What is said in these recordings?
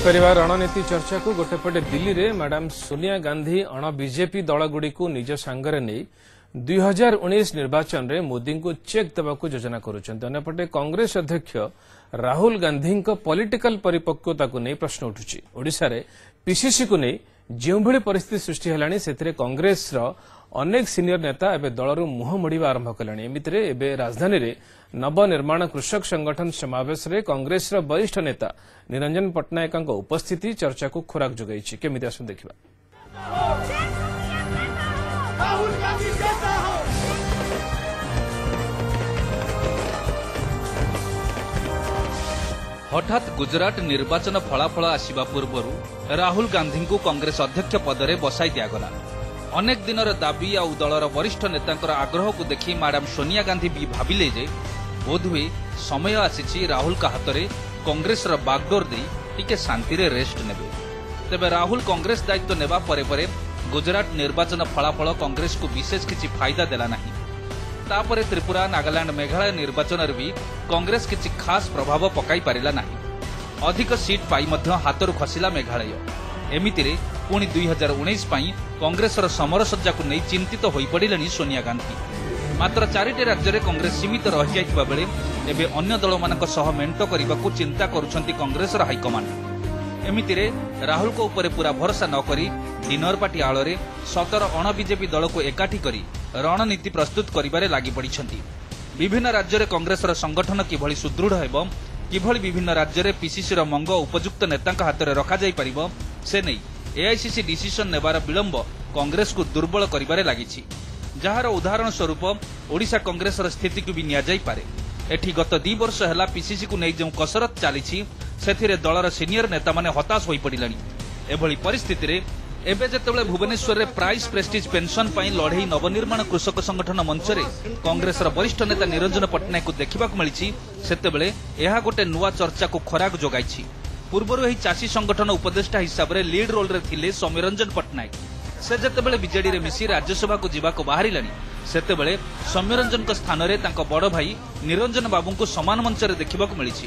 ଫେରିବା ରଣନୀତି ଚର୍ଚ୍ଚାକୁ ଗୋଟେପଟେ ଦିଲ୍ଲୀରେ ମ୍ୟାଡାମ ସୋନିଆ ଗାନ୍ଧୀ ଅଣ ବିଜେପି ଦଳଗୁଡ଼ିକୁ ନିଜ ସାଙ୍ଗରେ ନେଇ ଦୁଇ ହଜାର ଉଣେଇଶ ନିର୍ବାଚନରେ ମୋଦିଙ୍କୁ ଚେକ୍ ଦେବାକୁ ଯୋଜନା କରୁଛନ୍ତି। ଅନ୍ୟପଟେ କଂଗ୍ରେସ ଅଧ୍ୟକ୍ଷ ରାହୁଲ ଗାନ୍ଧୀଙ୍କ ପଲିଟିକାଲ ପରିପକ୍ୱତାକୁ ନେଇ ପ୍ରଶ୍ନ ଉଠୁଛି। ଓଡ଼ିଶାରେ ପିସିସିକୁ ନେଇ ଯେଉଁଭଳି ପରିସ୍ଥିତି ସୃଷ୍ଟି ହେଲାଣି ସେଥିରେ କଂଗ୍ରେସର ଅନେକ ସିନିୟର ନେତା ଏବେ ଦଳରୁ ମୁହଁ ମୋଡ଼ିବା ଆରମ୍ଭ କଲେଣି। ଏମିତିରେ ଏବେ ରାଜଧାନୀରେ ନବନିର୍ମାଣ କୃଷକ ସଂଗଠନ ସମାବେଶରେ କଂଗ୍ରେସର ବରିଷ୍ଠ ନେତା ନିରଞ୍ଜନ ପଟ୍ଟନାୟକଙ୍କ ଉପସ୍ଥିତି ଚର୍ଚ୍ଚାକୁ ଖୋରାକ ଯୋଗାଇଛି। କେମିତି ଆସନ୍ତୁ ଦେଖିବା। হঠাৎ গুজরাট নির্বাচন ফলাফল আসিবা পূর্বরু রাহুল গান্ধীଙ୍କୁ কଂଗ୍ରେସ ଅଧ୍ୟକ୍ଷ ପଦରେ ବସାଇ ଦିଆଗଲା ଅନେକ ଦିନର ଦାବି ଆଉ ଦଳର ବରିଷ୍ଠ ନେତାଙ୍କର ଆଗ୍ରହକୁ ଦେଖି ମ୍ୟାଡାମ୍ ସୋନିଆ ଗାନ୍ଧୀ ବି ଭାବିଲେ ଯେ ବୋଧହୁଏ ସମୟ ଆସିଛି ରାହୁଲଙ୍କ ହାତରେ କଂଗ୍ରେସର ବାଗଡୋର ଦେଇ ଟିକେ ଶାନ୍ତିରେ ରେଷ୍ଟ ନେବେ ତେବେ ରାହୁଲ କଂଗ୍ରେସ ଦାୟିତ୍ୱ ନେବା ପରେ ପରେ ଗୁଜରାଟ ନିର୍ବାଚନ ଫଳାଫଳ କଂଗ୍ରେସକୁ ବିଶେଷ କିଛି ଫାଇଦା ଦେଲା ନାହିଁ ତାପରେ ତ୍ରିପୁରା ନାଗାଲାଣ୍ଡ ମେଘାଳୟ ନିର୍ବାଚନରେ ବି କଂଗ୍ରେସ କିଛି ଖାସ୍ ପ୍ରଭାବ ପକାଇ ପାରିଲା ନାହିଁ। ଅଧିକ ସିଟ୍ ପାଇ ମଧ୍ୟ ହାତରୁ ଖସିଲା ମେଘାଳୟ। ଏମିତିରେ ପୁଣି ଦୁଇ ହଜାର ଉଣେଇଶ ପାଇଁ କଂଗ୍ରେସର ସମରସଜ୍ଜାକୁ ନେଇ ଚିନ୍ତିତ ହୋଇପଡ଼ିଲେଣି ସୋନିଆ ଗାନ୍ଧୀ। ମାତ୍ର ଚାରିଟି ରାଜ୍ୟରେ କଂଗ୍ରେସ ସୀମିତ ରହିଯାଇଥିବା ବେଳେ ଏବେ ଅନ୍ୟ ଦଳମାନଙ୍କ ସହ ମେଣ୍ଟ କରିବାକୁ ଚିନ୍ତା କରୁଛନ୍ତି କଂଗ୍ରେସର ହାଇକମାଣ୍ଡ। ଏମିତିରେ ରାହୁଲଙ୍କ ଉପରେ ପୁରା ଭରସା ନ କରି ଡିନର ପାର୍ଟି ଆଳରେ ସତର ଅଣ ବିଜେପି ଦଳକୁ ଏକାଠି କରି ରଣନୀତି ପ୍ରସ୍ତୁତ କରିବାରେ ଲାଗିପଡ଼ିଛନ୍ତି ବିଭିନ୍ନ ରାଜ୍ୟରେ କଂଗ୍ରେସର ସଂଗଠନ କିଭଳି ସୁଦୃଢ଼ ହେବ କିଭଳି ବିଭିନ୍ନ ରାଜ୍ୟରେ ପିସିସିର ମଙ୍ଗ ଉପଯୁକ୍ତ ନେତାଙ୍କ ହାତରେ ରଖାଯାଇପାରିବ ସେ ନେଇ ଏଆଇସିସି ଡିସିସନ୍ ନେବାର ବିଳମ୍ବ କଂଗ୍ରେସକୁ ଦୁର୍ବଳ କରିବାରେ ଲାଗିଛି। ଯାହାର ଉଦାହରଣ ସ୍ୱରୂପ ଓଡ଼ିଶା କଂଗ୍ରେସର ସ୍ଥିତିକୁ ବି ନିଆଯାଇପାରେ। ଏଠି ଗତ ଦି ବର୍ଷ ହେଲା ପିସିସିକୁ ନେଇ ଯେଉଁ କସରତ ଚାଲିଛି ସେଥିରେ ଦଳର ସିନିୟର ନେତାମାନେ ହତାଶ ହୋଇପଡ଼ିଲେଣି। ଏଭଳି ପରିସ୍ଥିତିରେ ଏବେ ଯେତେବେଳେ ଭୁବନେଶ୍ୱରରେ ପ୍ରାଇସ୍ ପ୍ରେଷ୍ଟିଜ୍ ପେନ୍ସନ୍ ପାଇଁ ଲଢ଼େଇ ନବନିର୍ମାଣ କୃଷକ ସଂଗଠନ ମଞ୍ଚରେ କଂଗ୍ରେସର ବରିଷ୍ଠ ନେତା ନିରଞ୍ଜନ ପଟ୍ଟନାୟକଙ୍କୁ ଦେଖିବାକୁ ମିଳିଛି ସେତେବେଳେ ଏହା ଗୋଟେ ନୂଆ ଚର୍ଚ୍ଚାକୁ ଖୋରାକ ଯୋଗାଇଛି। ପୂର୍ବରୁ ଏହି ଚାଷୀ ସଂଗଠନ ଉପଦେଷ୍ଟା ହିସାବରେ ଲିଡ୍ ରୋଲ୍ରେ ଥିଲେ ସୌମ୍ୟରଞ୍ଜନ ପଟ୍ଟନାୟକ। ସେ ଯେତେବେଳେ ବିଜେଡିରେ ମିଶି ରାଜ୍ୟସଭାକୁ ଯିବାକୁ ବାହାରିଲେଣି ସେତେବେଳେ ସୌମ୍ୟରଞ୍ଜନଙ୍କ ସ୍ଥାନରେ ତାଙ୍କ ବଡ଼ ଭାଇ ନିରଞ୍ଜନ ବାବୁଙ୍କୁ ସମାନ ମଞ୍ଚରେ ଦେଖିବାକୁ ମିଳିଛି।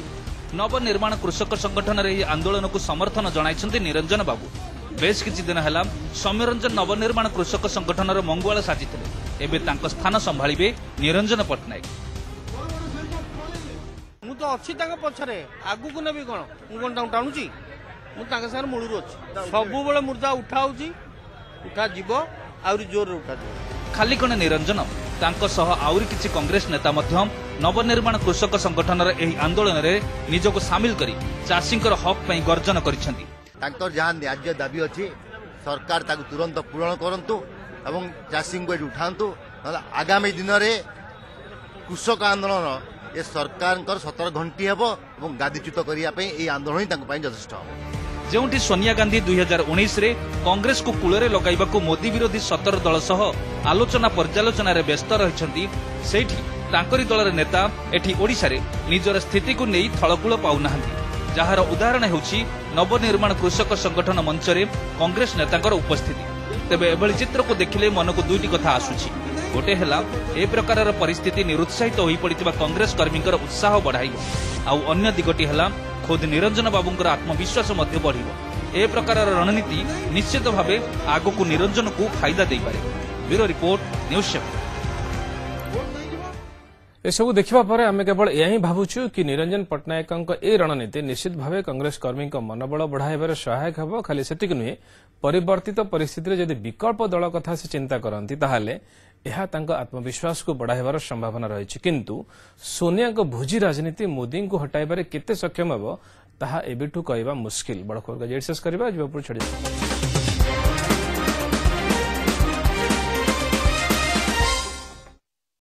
ନବନିର୍ମାଣ କୃଷକ ସଂଗଠନର ଏହି ଆନ୍ଦୋଳନକୁ ସମର୍ଥନ ଜଣାଇଛନ୍ତି ନିରଞ୍ଜନ ବାବୁ। ବେଶ କିଛି ଦିନ ହେଲା ସୌମ୍ୟରଞ୍ଜନ ନବନିର୍ମାଣ କୃଷକ ସଂଗଠନର ମଙ୍ଗୁଆଳ ସାଜିଥିଲେ। ଏବେ ତାଙ୍କ ସ୍ଥାନ ସମ୍ଭାଳିବେ ନିରଞ୍ଜନ ପଟ୍ଟନାୟକ। ମୁଁ ତ ଅଛି ତାଙ୍କ ପଛରେ। ଆଗକୁ ନେବି କଣ? ମୁଁ କଣ ତାଙ୍କୁ ଟାଣୁଛି? ମୁଁ ତାଙ୍କ ସାଙ୍ଗରେ ମୂଳରୁ ଅଛି। ସବୁବେଳେ ମୁର୍ଦା ଉଠା ହଉଛି ଉଠା ଯିବ ଆହୁରି ଜୋରରେ ଉଠାଯିବ ଖାଲି କଣ ନିରଞ୍ଜନ? ତାଙ୍କ ସହ ଆହୁରି କିଛି କଂଗ୍ରେସ ନେତା ମଧ୍ୟ ନବନିର୍ମାଣ କୃଷକ ସଂଗଠନର ଏହି ଆନ୍ଦୋଳନରେ ନିଜକୁ ସାମିଲ କରି ଚାଷୀଙ୍କର ହକ୍ ପାଇଁ ଗର୍ଜନ କରିଛନ୍ତି। ତାଙ୍କର ଯାହା ନ୍ୟାଯ୍ୟ ଦାବି ଅଛି ସରକାର ତାକୁ ତୁରନ୍ତ ପୂରଣ କରନ୍ତୁ ଏବଂ ଚାଷୀଙ୍କୁ ଏଠି ଉଠାନ୍ତୁ। ନହେଲେ ଆଗାମୀ ଦିନରେ କୃଷକ ଆନ୍ଦୋଳନ ଏ ସରକାରଙ୍କର ସତର ଘଣ୍ଟି ହେବ ଏବଂ ଗାଦିଚ୍ୟୁତ କରିବା ପାଇଁ ଏହି ଆନ୍ଦୋଳନ ହିଁ ତାଙ୍କ ପାଇଁ ଯଥେଷ୍ଟ ହେବ। ଯେଉଁଠି ସୋନିଆ ଗାନ୍ଧୀ ଦୁଇ ହଜାର ଉଣେଇଶରେ କଂଗ୍ରେସକୁ କୂଳରେ ଲଗାଇବାକୁ ମୋଦି ବିରୋଧୀ ସତର ଦଳ ସହ ଆଲୋଚନା ପର୍ଯ୍ୟାଲୋଚନାରେ ବ୍ୟସ୍ତ ରହିଛନ୍ତି ସେଇଠି ତାଙ୍କରି ଦଳର ନେତା ଏଠି ଓଡ଼ିଶାରେ ନିଜର ସ୍ଥିତିକୁ ନେଇ ଥଳକୂଳ ପାଉନାହାନ୍ତି। ଯାହାର ଉଦାହରଣ ହେଉଛି ନବନିର୍ମାଣ କୃଷକ ସଂଗଠନ ମଞ୍ଚରେ କଂଗ୍ରେସ ନେତାଙ୍କର ଉପସ୍ଥିତି। ତେବେ ଏଭଳି ଚିତ୍ରକୁ ଦେଖିଲେ ମନକୁ ଦୁଇଟି କଥା ଆସୁଛି। ଗୋଟେ ହେଲା ଏ ପ୍ରକାରର ପରିସ୍ଥିତି ନିରୁତ୍ସାହିତ ହୋଇପଡ଼ିଥିବା କଂଗ୍ରେସ କର୍ମୀଙ୍କର ଉତ୍ସାହ ବଢ଼ାଇବ। ଆଉ ଅନ୍ୟ ଦିଗଟି ହେଲା ଖୋଦ୍ ନିରଞ୍ଜନ ବାବୁଙ୍କର ଆତ୍ମବିଶ୍ୱାସ ମଧ୍ୟ ବଢ଼ିବ। ଏ ପ୍ରକାରର ରଣନୀତି ନିଶ୍ଚିତ ଭାବେ ଆଗକୁ ନିରଞ୍ଜନକୁ ଫାଇଦା ଦେଇପାରେ। Bureau report news seven. ଏସବୁ ଦେଖିବା ପରେ ଆମେ କେବଳ ଏହା ହିଁ ଭାବୁଛୁ କି ନିରଞ୍ଜନ ପଟ୍ଟନାୟକଙ୍କ ଏହି ରଣନୀତି ନିଶ୍ଚିତ ଭାବେ କଂଗ୍ରେସ କର୍ମୀଙ୍କ ମନୋବଳ ବଢ଼ାଇବାରେ ସହାୟକ ହେବ। ଖାଲି ସେତିକି ନୁହେଁ ପରିବର୍ତ୍ତିତ ପରିସ୍ଥିତିରେ ଯଦି ବିକଳ୍ପ ଦଳ କଥା ସେ ଚିନ୍ତା କରନ୍ତି ତାହେଲେ ଏହା ତାଙ୍କ ଆତ୍ମବିଶ୍ୱାସକୁ ବଢ଼ାଇବାର ସମ୍ଭାବନା ରହିଛି। କିନ୍ତୁ ସୋନିଆଙ୍କ ଭୋଜି ରାଜନୀତି ମୋଦିଙ୍କୁ ହଟାଇବାରେ କେତେ ସକ୍ଷମ ହେବ ତାହା ଏବେଠୁ କହିବା ମୁସ୍କିଲ। ବଡ଼ ଖବର ଶେଷ କରିବା ଯୁବପୁର ଛାଡ଼ିଯାଉଛି